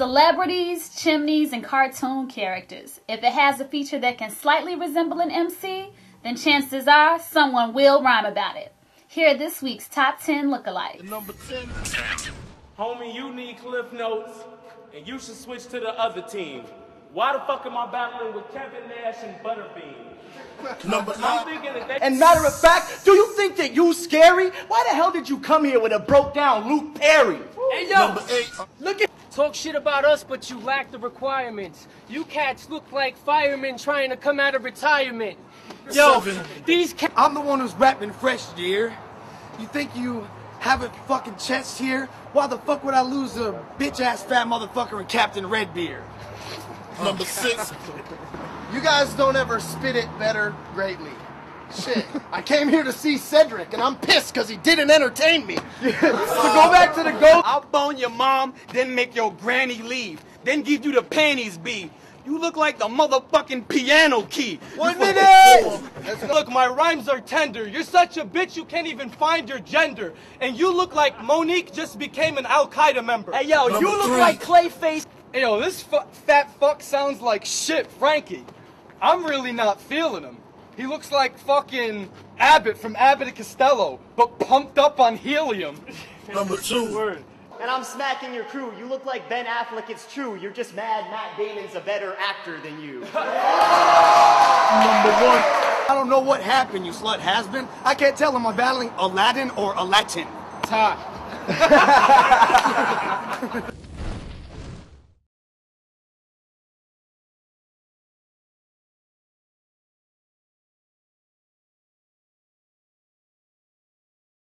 Celebrities, chimneys, and cartoon characters. If it has a feature that can slightly resemble an MC, then chances are someone will rhyme about it. Here are this week's top 10 lookalikes. Number 10. Homie, you need cliff notes, and you should switch to the other team. Why the fuck am I battling with Kevin Nash and Butterbean? Number I'm nine. thinking that they And matter of fact, do you think that you scary? Why the hell did you come here with a broke down Luke Perry? Hey yo, Number eight. Look at talk shit about us, but you lack the requirements. You cats look like firemen trying to come out of retirement. Yo, Seven. these cats. I'm the one who's rapping fresh, dear. You think you have a fucking chest here? Why the fuck would I lose a bitch ass fat motherfucker and Captain Redbeard? Number six. You guys don't ever spit it better greatly. Shit, I came here to see Cedric, and I'm pissed because he didn't entertain me. so go back to the go. I'll bone your mom, then make your granny leave, then give you the panties B. You look like the motherfucking piano key. One minute! Look, my rhymes are tender. You're such a bitch you can't even find your gender. And you look like Monique just became an Al Qaeda member. Hey yo, Number you look three. like Clayface. Hey, yo, this fu- fat fuck sounds like shit, Frankie. I'm really not feeling him. He looks like fucking Abbott from Abbott and Costello, but pumped up on helium. Number two. word. And I'm smacking your crew. You look like Ben Affleck, it's true. You're just mad Matt Damon's a better actor than you. Number one. I don't know what happened, you slut has been. I can't tell am I battling Aladdin or a Latin. Ta.